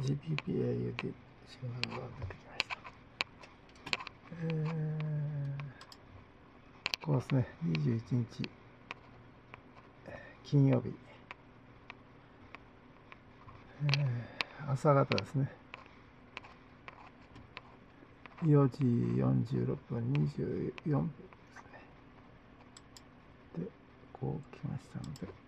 GPPAU で信号が出てきました。えー、ここですね、21日、金曜日、えー、朝方ですね。4時46分24分ですね。で、こう来ましたので、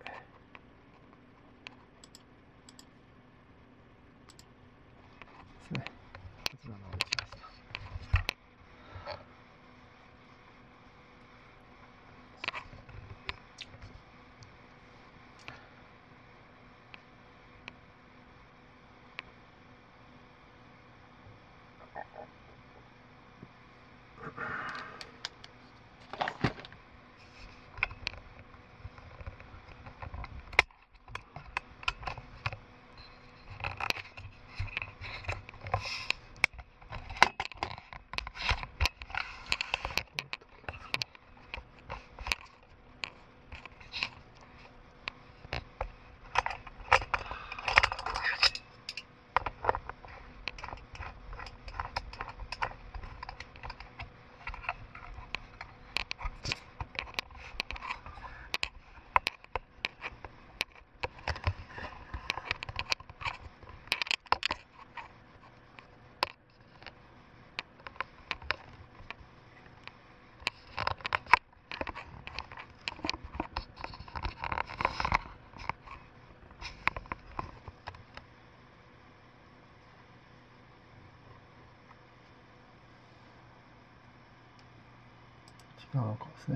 なのかですね。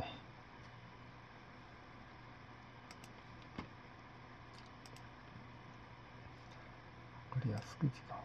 わかりやすく時間